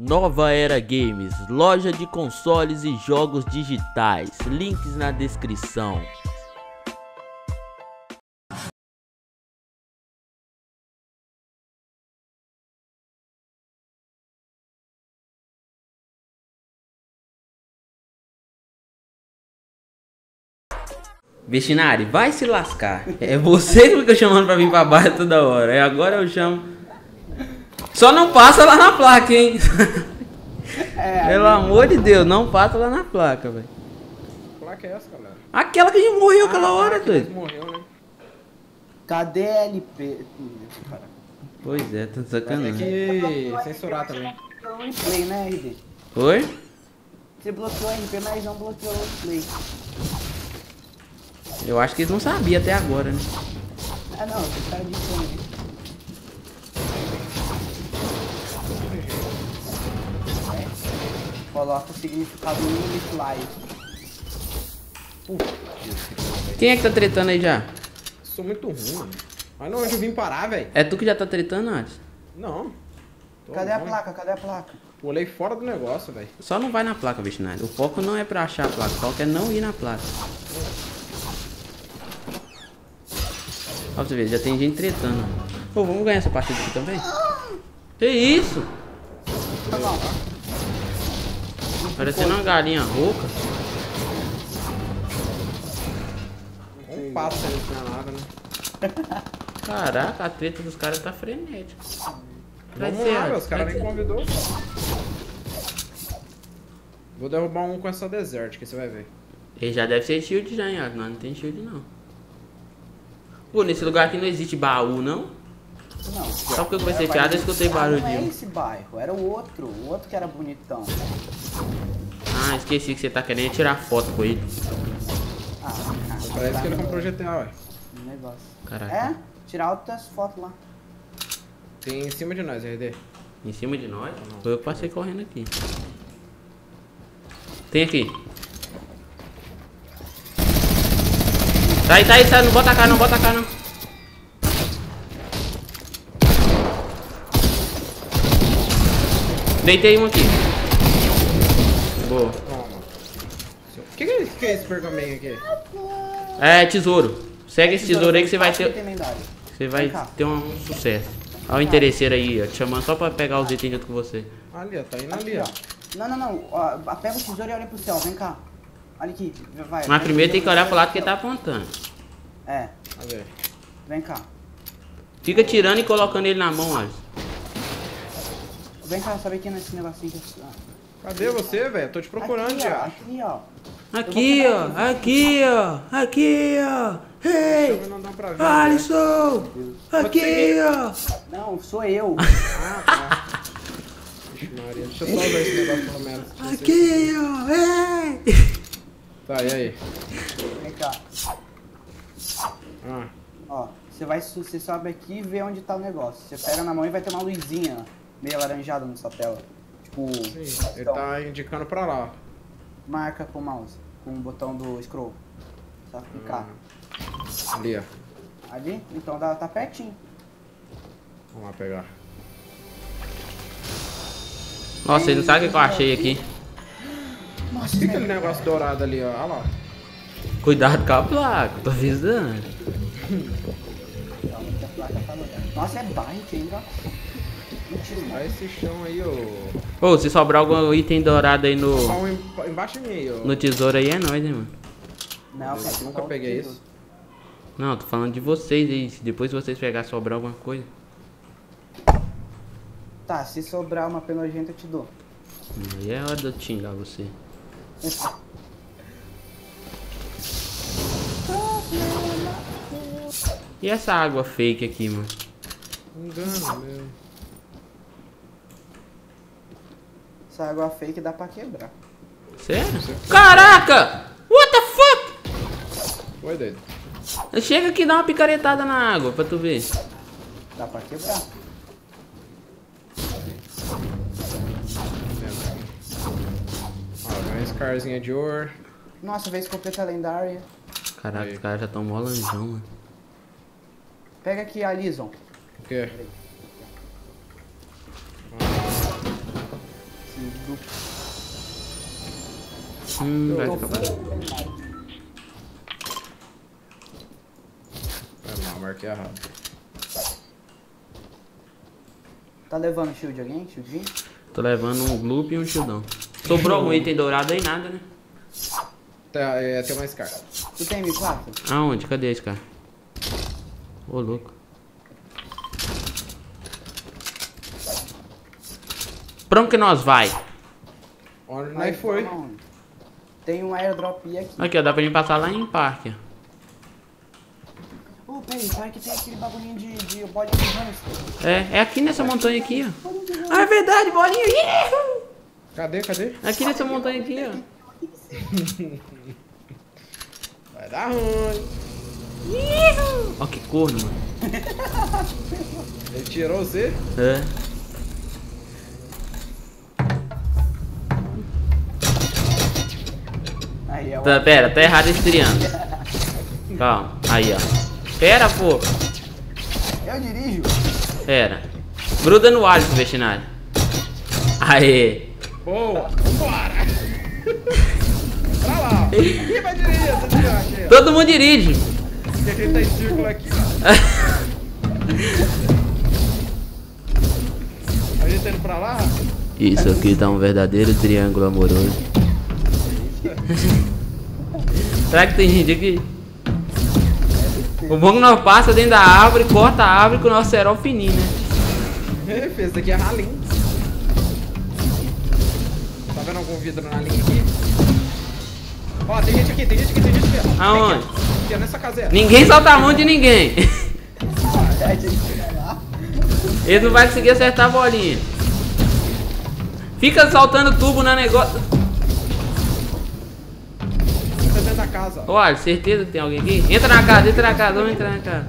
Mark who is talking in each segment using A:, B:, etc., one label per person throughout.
A: Nova Era Games, loja de consoles e jogos digitais. Links na descrição. Vestinari, vai se lascar. É você que fica chamando pra vir pra baixo toda hora. É agora eu chamo. Só não passa lá na placa, hein?
B: É,
A: Pelo amor de Deus, não passa lá na placa, velho.
C: Que placa é essa, galera?
A: Aquela que a gente morreu aquela
C: Ah,
A: hora,
C: que
A: doido.
C: morreu, né?
B: Cadê LP? Cara,
A: Pois é, tá sacanagem.
C: que censurar também.
B: replay, né, RD?
A: Oi?
B: Você bloqueou o RP, mas não bloqueou o replay.
A: Eu acho que eles não sabiam até agora, né?
B: Ah, não, você tá de fone. Coloca o significado no reply.
A: Quem é que tá tretando aí já?
C: Sou muito ruim, mano. Mas não, onde eu vim parar, velho?
A: É tu que já tá tretando antes?
C: Não. Tô
B: Cadê a
C: bom.
B: placa? Cadê a placa?
C: Pulei fora do negócio, velho.
A: Só não vai na placa, Vestinari. O foco não é pra achar a placa, o foco é não ir na placa. Ó pra você ver, já tem gente tretando. Pô, vamos ganhar essa partida aqui também? Que isso?
B: Tá bom.
A: Parecendo uma galinha rouca.
C: Um não é nada, né?
A: Caraca, a treta dos caras tá frenética. Vai
C: Vamos
A: ser,
C: lá. Os caras nem convidou. Vou derrubar um com essa desert, que você vai ver.
A: Ele já deve ser shield já, hein? Nós não tem shield não. Pô, nesse lugar aqui não existe baú, não?
B: Não.
A: Só porque eu comecei fiado, eu escutei barulho
B: Não é esse bairro, era o outro. O outro que era bonitão.
A: Ah, esqueci que você tá querendo tirar foto com ele.
B: Ah, cara.
C: Parece
B: tá
C: que ele comprou GTA, ué.
B: negócio.
A: Caraca.
B: É? Tirar outras fotos lá.
C: Tem em cima de nós, RD.
A: Em cima de nós? Foi eu que passei correndo aqui. Tem aqui. Tá aí, tá aí, tá. Não bota a cara, não bota a cara, não. Deitei um aqui. Boa.
C: Toma. O que, que, é, que é esse pergaminho aqui?
A: É, tesouro. Segue esse tesouro aí que você vai ter. Você vai ter um sucesso. Olha o interesseiro aí, ó. Te chamando só pra pegar os itens junto com você.
C: Ali, ó. Tá indo ali, ó.
B: Não, não, não. Ó, pega o tesouro e olha pro céu. Vem cá. Olha aqui. Vai.
A: Mas primeiro tem que olhar pro lado que ele tá apontando.
B: É.
C: A ver.
B: Vem cá.
A: Fica tirando e colocando ele na mão, Alisson.
B: Vem cá, sabe aqui nesse negocinho que ah.
C: Cadê você, velho? Tô te procurando,
B: aqui, ó,
C: já.
B: aqui, ó.
A: Aqui, ó. Aqui, ó. Aqui, ó. Ei!
C: Não dá pra ver. né?
A: Alisson! Aqui, ó.
B: Não, sou eu.
C: Ah, tá. Vixe, Maria. Deixa eu só ver esse negócio pelo menos.
A: Aqui, ó. Ei!
C: Tá, e aí?
B: Vem cá.
C: Ah,
B: Ó, você vai, você sobe aqui e vê onde tá o negócio. Você pega na mão e vai ter uma luzinha meio alaranjada na sua tela. Tipo,
C: sim. Ele
B: então,
C: tá indicando pra lá, ó.
B: marca com o mouse, com o botão do scroll. Só clicar.
C: Ali, ó.
B: Ali? Então dá, tá pertinho.
C: Vamos lá pegar.
A: Nossa, você não sabe o que eu achei aqui.
B: Nossa,
C: O que é aquele negócio dourado ali, ó? Olha lá.
A: Cuidado com a placa, tô avisando.
B: Calma que a placa tá no- Nossa, é bike ainda.
C: Olha esse chão aí, ô.
A: Ô, se sobrar algum item dourado aí no,
C: Só um em- embaixo de mim aí, ó.
A: no tesouro aí, é nóis, hein, mano.
B: Não,
C: Eu
B: cara,
C: nunca
B: não
C: peguei isso.
A: Não, tô falando de vocês aí. Se depois vocês pegar sobrar alguma coisa.
B: Tá, se sobrar uma penogenta eu te dou.
A: Aí é hora de eu xingar você. E essa água fake aqui, mano?
C: Engano meu.
B: Essa água fake dá pra quebrar.
A: Sério? Caraca! What the fuck?
C: Foi, doido.
A: Chega aqui e dá uma picaretada na água pra tu ver.
B: Dá pra quebrar.
C: Ó, uma scarzinha de ouro.
B: Nossa, vez escopeta lendária.
A: Caraca, os caras já tão mó lanjão, mano.
B: Pega aqui a Lison.
C: O quê?
B: Duplo.
A: Hum, vai
B: veterinário.
C: Vai lá, marquei errado.
B: Tá levando shield alguém? Shieldinho?
A: Tô levando um gloop e um shieldão. Sobrou algum item dourado aí? Nada, né?
C: Tá, é, tem mais cara.
B: Tu tem M4?
A: Aonde? Cadê esse cara? Ô, louco. Pra onde que nós vai?
C: Onde
B: Aí
C: foi?
B: Tem um airdrop aqui.
A: Aqui, ó, dá pra gente passar lá em parque.
B: Ô, peraí, será que tem aquele bagulhinho de, de bode de hamster?
A: É, é aqui nessa montanha aqui, ó. Ah, é verdade, bolinha.
C: Cadê, cadê?
A: Aqui nessa montanha aqui, ó.
C: Vai dar ruim.
A: Ó que corno, mano.
C: Ele tirou você?
A: É.
B: Aí é.
A: Tá, pera, tá errado esse triângulo. Calma, aí, ó. Pera, pô.
B: Eu dirijo.
A: Pera. Gruda no alho, veterinário. Aê.
C: Boa! Vambora! pra lá! ó. Ih, vai dirigir essa ó.
A: Todo mundo dirige.
C: Tem que tá em círculo aqui, ó. A gente tá indo pra lá?
A: Isso aqui tá um verdadeiro triângulo amoroso. Será que tem gente aqui? O bom é que nós passa dentro da árvore, corta a árvore com o nosso cerol fininho, né?
C: É, fez, isso aqui é ralinho. Tá vendo algum vidro na linha aqui? Ó, tem gente aqui, tem gente aqui, tem gente aqui. ó.
A: Aonde?
C: Aqui, ó. Aqui, ó, nessa caseira.
A: Ninguém solta a mão de ninguém.
B: É.
A: Ele não vai conseguir acertar a bolinha. Fica soltando tubo no negócio.
C: Casa, ó.
A: Olha, certeza que tem alguém aqui? Entra na casa, entra na casa, vamos entrar na casa.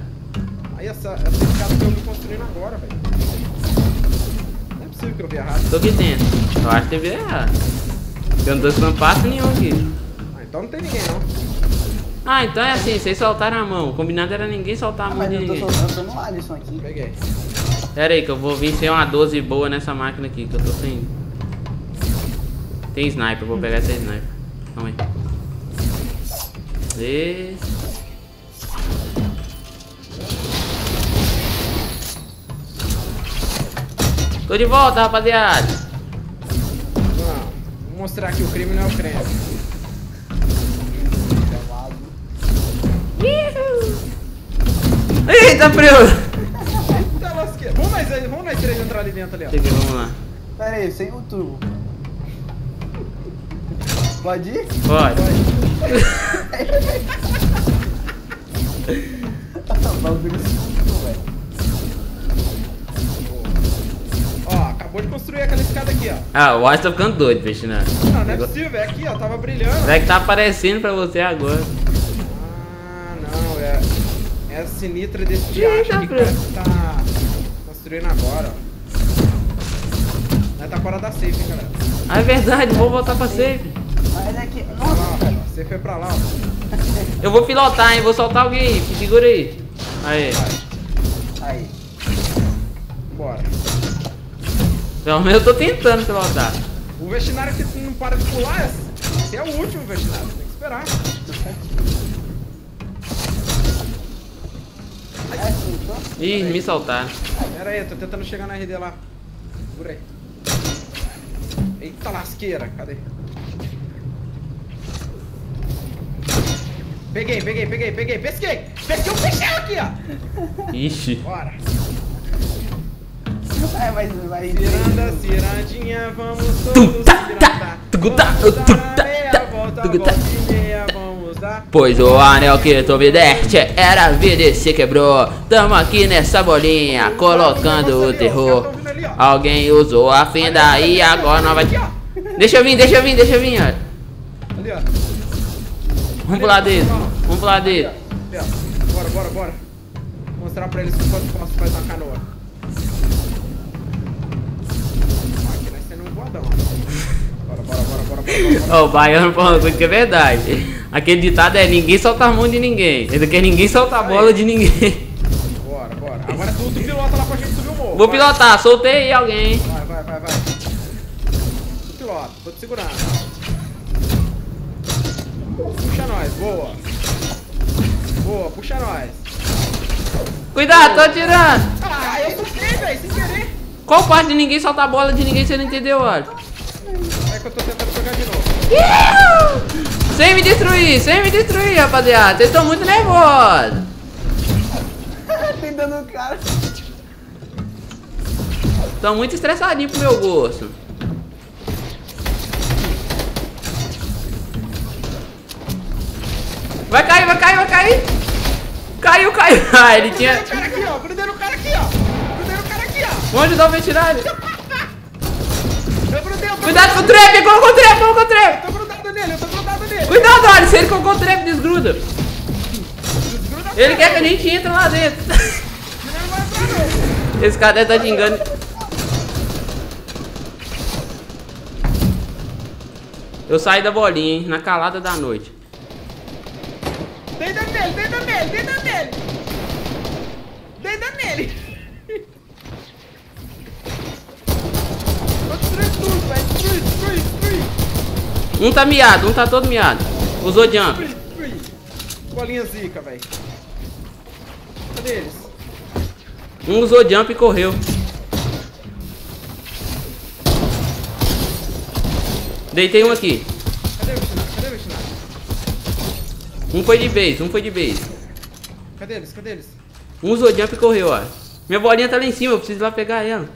C: Aí essa, essa casa que eu me construindo agora, velho. Não é possível que eu vi errado.
A: Tô aqui dentro. Eu acho que teve errado. Eu não tô escutando passo nenhum aqui.
C: Ah, então não tem ninguém, não.
A: Ah, então é assim, vocês soltaram a mão. O combinado era ninguém soltar a
B: Ah,
A: mão
B: mas
A: de
B: eu tô
A: ninguém.
B: soltando eu tô no Alisson aqui.
C: Peguei.
A: Pera aí que eu vou vir sem uma 12 boa nessa máquina aqui, que eu tô sem. Tem sniper, eu vou pegar essa sniper. Calma aí. Vê. Tô de volta, rapaziada.
C: Não, vou mostrar que o crime não é o creme.
A: Eita, frio!
C: Eita lasqueira. Vamos nós, vamos nós três entrar ali dentro ali, ó.
A: Vamos lá.
B: Pera aí, sem o turbo. Pode ir?
A: Pode.
B: O bagulho sujo, velho.
C: Ó, acabou de construir aquela escada aqui, ó.
A: Ah, o Watch tá ficando doido, peixe, né?
C: Não, não é possível, é aqui, ó. Tava brilhando.
A: Será que tá aparecendo pra você agora?
C: Ah, não, é. É a sinitra desse diacho aqui que tá construindo agora, ó. Nós tá fora da safe, hein, galera.
A: Ah, é verdade, vou voltar pra safe.
B: Mas é que.
C: Olha
B: Nossa.
C: Você foi pra lá, ó.
A: Eu vou pilotar, hein? Vou soltar alguém aí. Segura aí. Aí.
B: Aí.
C: Bora.
A: Pelo menos eu tô tentando pilotar.
C: O vestinário que não para de pular, esse é o último vestinário. Tem que esperar.
B: É?
A: Ih, me soltaram.
C: Pera aí, tô tentando chegar na RD lá. Segura aí. Eita lasqueira, cadê? Peguei, peguei, peguei, peguei, pesquei! Pesquei o peixão aqui, ó!
A: Ixi.
C: Bora!
B: É, mas vai.
C: Ciranda, cirandinha, vamos todos
A: tá, tá, tá,
C: volta, volta e meia, vamos dar.
A: Pois o anel que tu me deste era a vida e se quebrou. Tamo aqui nessa bolinha, colocando o terror. Alguém usou a fenda e agora nós vai. Deixa eu vir, deixa eu vir, deixa eu vir, ó. Vamos pro lado dele. Vamos pro lado dele.
C: Bora, bora, bora. Vou mostrar pra eles quanto posso faz na canoa. Aqui nós temos um voadão. Bora, bora, bora, bora, bora, bora.
A: Ó, o baiano falando coisa que é verdade. Aquele ditado é ninguém solta a mão de ninguém. Aqui é ninguém solta a bola de ninguém.
C: Bora, bora. Agora tu, tu pilota lá pra gente subir o morro.
A: Vou pilotar, soltei aí alguém.
C: Vai, vai, vai, vai. Tu pilota. Tô te segurando. Puxa nós, boa. Boa, puxa nós.
A: Cuidado, tô atirando.
C: Ah, eu soltei, velho, sem querer.
A: Qual parte de ninguém solta a bola de ninguém você não entendeu, olha?
C: É que eu tô tentando jogar de novo.
A: Sem me destruir, sem me destruir, rapaziada. Vocês estão muito nervosos.
B: Tentando o cara.
A: Estão muito estressadinhos pro meu gosto. Vai cair, vai cair, vai cair. Caiu, caiu. Ah, ele
C: Grudei
A: tinha...
C: no cara aqui, ó. Grudei no cara aqui, ó. Grudei no cara aqui, ó.
A: Vamos ajudar o veterinário.
C: Eu grudei, eu tô
A: Cuidado com o trap, colocou o trap, colocou o trap.
C: Eu tô grudado nele, eu tô grudado nele.
A: Cuidado, olha, se ele colocou o trap, desgruda.
C: Desgruda
A: Ele quer que a gente entre lá dentro. Esse cara deve estar xingando. Eu saí da bolinha, hein, na calada da noite.
C: Deita nele, deita nele, deita nele. Deita nele. Tudo, velho. Destruir.
A: Um tá miado, um tá todo miado. Usou jump.
C: Bolinha zica, velho. Cadê eles?
A: Um usou jump e correu. Deitei um aqui.
C: Cadê o Vitinado? Cadê o Vitinado?
A: Um foi de vez, um foi de vez.
C: Cadê eles? Cadê eles?
A: Um usou jump e correu, ó. Minha bolinha tá lá em cima, eu preciso ir lá pegar ela.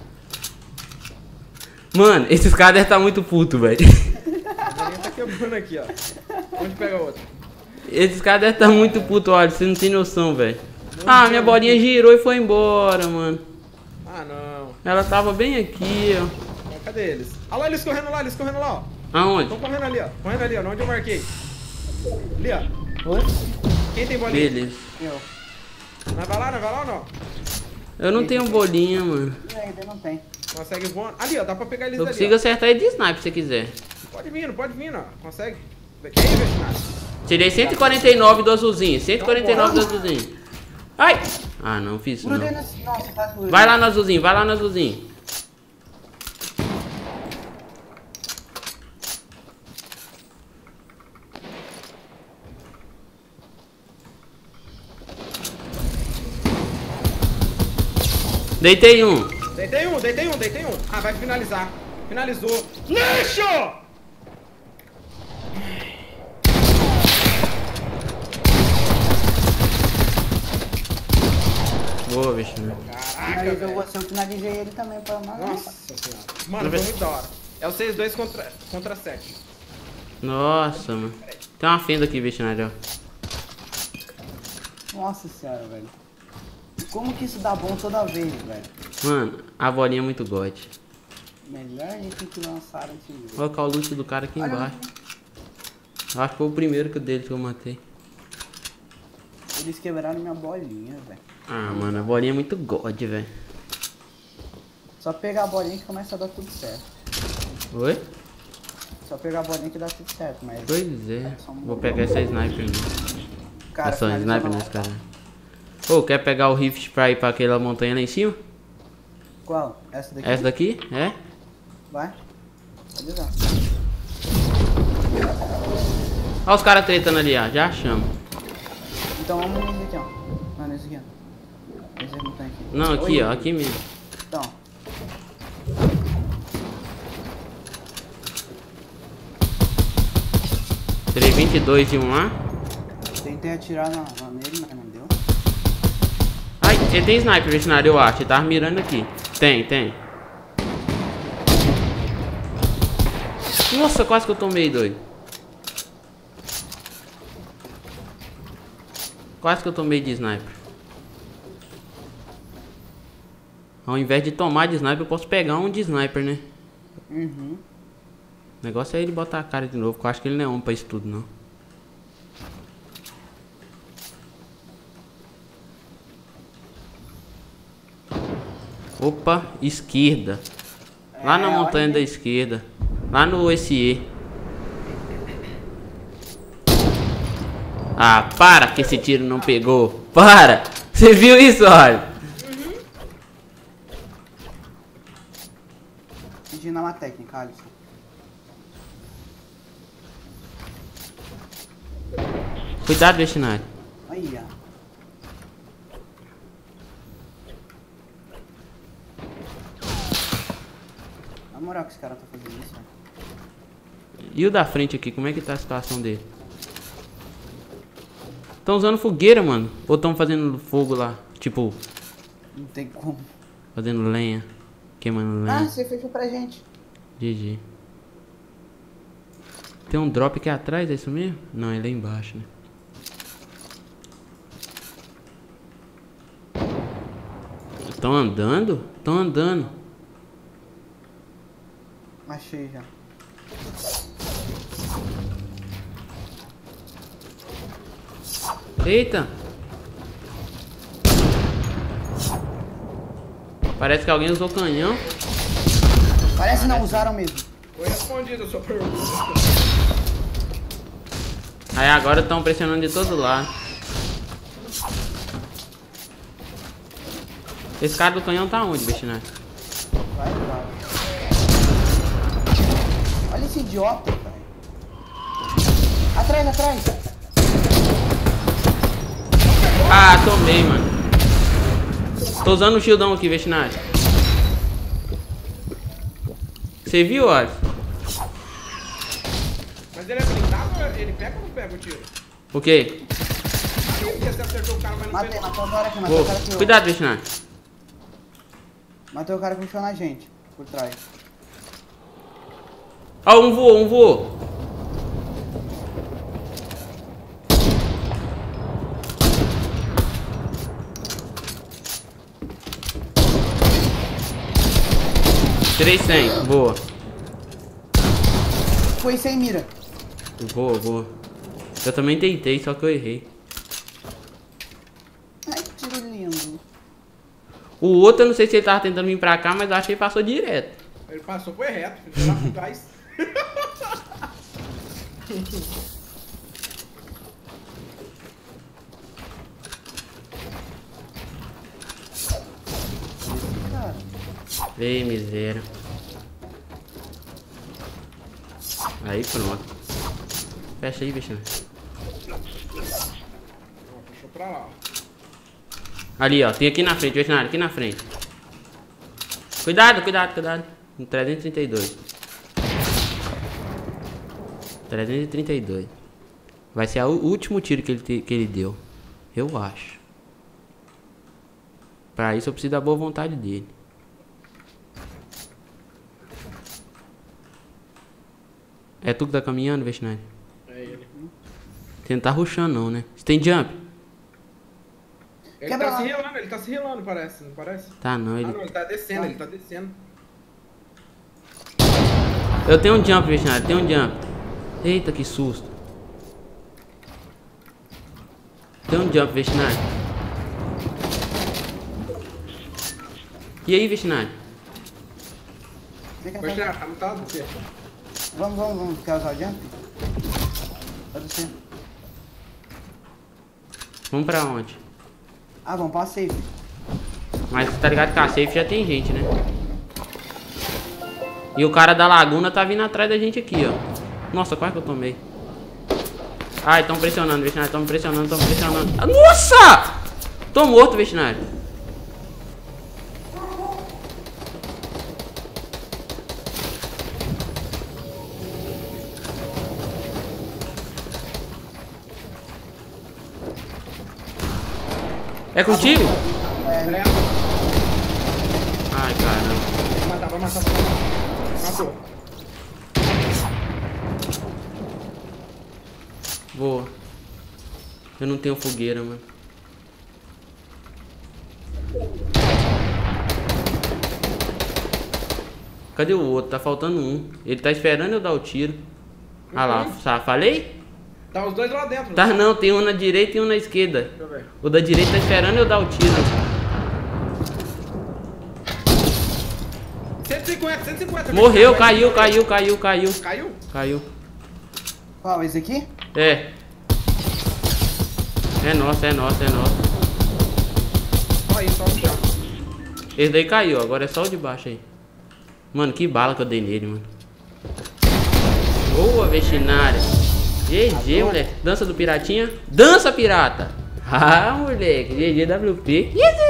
A: Mano, esses caras devem estar muito puto, velho.
C: A bolinha tá quebrando aqui, ó. Onde pega a outra?
A: Esses caras devem estar muito puto, olha, você não tem noção, velho. Ah, minha bolinha girou e foi embora, mano.
C: Ah, não.
A: Ela tava bem aqui, ó.
C: Cadê eles? Olha lá eles correndo lá, eles correndo lá, ó.
A: Aonde?
C: Estão correndo ali, ó. Correndo ali, ó. Onde eu marquei. Ali, ó.
B: Oi?
C: Quem tem bolinha?
A: Beleza.
B: Eu.
C: Não vai lá, não vai lá ou não?
A: Eu não tenho bolinha, mano.
B: Não, ainda não tem.
C: Consegue voar? Ali, ó. Dá pra pegar eles
A: Eu
C: ali,
A: consigo
C: ó.
A: acertar ele de sniper se quiser.
C: Pode vir, pode vir, ó. Consegue? Quem é Vitinado?
A: Tirei 149 do azulzinho. 149 do azulzinho. Ai! Ah, não fiz isso não.
B: Tá.
A: Vai lá no azulzinho, vai lá no azulzinho. Deitei um.
C: Deitei um, deitei um, deitei um. Ah, vai finalizar. Finalizou. Lixo!
A: Boa, bicho.
C: Caraca,
B: Mas eu, eu finalizei ele também pra mais.
C: Nossa senhora. Mano, foi muito da hora. É o 6-2 contra, contra 7.
A: Nossa, mano. Tem uma fenda aqui, bicho, né,
B: Nossa senhora, velho. Como que isso dá bom toda vez, velho?
A: Mano, a bolinha é muito god.
B: Melhor gente que lançaram esse jogo.
A: Vou colocar o loot do cara aqui embaixo. Acho que foi o primeiro que dele que eu matei.
B: Eles quebraram minha bolinha, velho.
A: Ah, mano, a bolinha é muito god, velho.
B: Só pegar a bolinha que começa a dar tudo certo.
A: Oi?
B: Só pegar a bolinha que dá tudo certo, mas.
A: Pois é. Vou pegar essa sniper não.
B: Cara, finalizou
A: sniper nesse cara. Ô, quer pegar o rift pra ir pra aquela montanha lá em cima?
B: Qual? Essa daqui?
A: Essa daqui? É?
B: Vai. Pode usar.
A: Olha os caras tretando ali, ó. Já chama.
B: Então vamos nesse aqui, ó. Não, nesse aqui, ó. Esse não tem aqui.
A: Não, aqui,
B: Oi.
A: ó. Aqui mesmo.
B: Então.
A: Tirei 22 de um lá.
B: Tentei atirar na, na nele, mas não deu.
A: Ai, ele tem sniper veterinário, eu acho. Ele tava mirando aqui. Tem, tem. Nossa, quase que eu tomei, doido. Quase que eu tomei de sniper. Ao invés de tomar de sniper, eu posso pegar um de sniper, né?
B: Uhum.
A: O negócio é ele botar a cara de novo, que eu acho que ele não é homem pra isso tudo, não. Opa, esquerda. Lá
B: é,
A: na
B: montanha
A: da esquerda. Lá no SE. Ah, para que esse tiro não pegou. Para! Você viu isso, olha?
B: Uhum. Uma técnica, Alisson.
A: Cuidado, Vestinari.
B: Aí, ó. Moral que esse cara tá fazendo isso, ó.
A: E o da frente aqui, como é que tá a situação dele? Estão usando fogueira, mano. Ou estão fazendo fogo lá? Tipo,
B: Não tem como.
A: fazendo lenha. Queimando
B: Ah,
A: lenha.
B: você fechou pra gente.
A: GG. Tem um drop aqui atrás, é isso mesmo? Não, é lá embaixo, né? Estão andando? Estão andando.
B: Achei já.
A: Eita! Parece que alguém usou canhão.
B: Parece não usaram mesmo.
C: Foi respondida a sua pergunta.
A: Aí agora estão pressionando de todo lado. Esse cara do canhão tá onde, Bestinari?
B: Vai, vai. Olha esse idiota, velho. Atrás, atrás.
A: Ah, tomei, mano. Tô usando o shieldão aqui, Vestinari. Você viu, Alex?
C: Mas ele é blindado ou ele pega ou não pega o tiro?
A: O quê?
C: Aqui, porque você acertou o cara, mas não
B: Matei, matou o cara aqui, matou o cara aqui.
A: Cuidado, Vestinari.
B: Matei o cara que puxou na gente, por trás.
A: Ó, um voou, um voou. Tirei 100, boa.
B: Foi sem mira.
A: Boa, boa. Eu também tentei, só que eu errei.
B: Ai, que tiro lindo.
A: O outro, eu não sei se ele tava tentando vir pra cá, mas eu acho que ele passou direto.
C: Ele passou, foi reto, pro gás.
B: Cara,
A: Ei, miséria. Aí pronto. Fecha aí, bicho.
C: Puxou pra lá.
A: Ali, ó. Tem aqui na frente, veterinário, aqui na frente. Cuidado, cuidado, cuidado. Um 332. 332. Vai ser o último tiro que ele, te- que ele deu. Eu acho. Pra isso eu preciso da boa vontade dele. É tu que tá caminhando, veterinário?
C: É ele.
A: Você não tá rushando não, né? Você tem jump?
C: Ele
B: Quebra
C: tá se
B: lá.
C: relando, ele tá se relando, parece, não parece?
A: Tá não,
C: Ah,
A: ele...
C: não, ele tá descendo, ele tá descendo.
A: Eu tenho um jump, veterinário, tem um jump. Eita, que susto. Tem um jump, veterinário. E aí,
B: vem cá.
C: tirar, tá mutado?
B: Vamos, vamos, vamos. Quer usar o jump? Pode ser.
A: Vamos pra onde?
B: Ah, vamos pra safe.
A: Mas tá ligado que a safe já tem gente, né? E o cara da laguna tá vindo atrás da gente aqui, ó. Nossa, quase que eu tomei. Ai, tão pressionando, veterinário. Tão pressionando, tão pressionando. Ah, Nossa! Tô morto, veterinário. É contigo?
C: É.
A: Ai, caramba.
C: Vai matar, vai matar, vai matar. Matou.
A: Boa. Eu não tenho fogueira, mano. Cadê o outro? Tá faltando um. Ele tá esperando eu dar o tiro. Ah lá, sa- falei?
C: Tá os dois lá dentro.
A: Tá não, tem um na direita e um na esquerda.
C: Deixa eu ver.
A: O da direita tá esperando eu dar o tiro.
C: 150, 150.
A: Morreu, caiu, caiu, caiu, caiu.
C: Caiu?
A: Caiu.
B: Qual, esse aqui?
A: É. É nosso, é nosso, é nosso.
C: Aí, só no chão.
A: Esse daí caiu, agora é só o de baixo aí. Mano, que bala que eu dei nele, mano. Boa, veterinária. GG, moleque. Dança do piratinha. Dança, pirata. Ah, moleque. GG WP. Yes.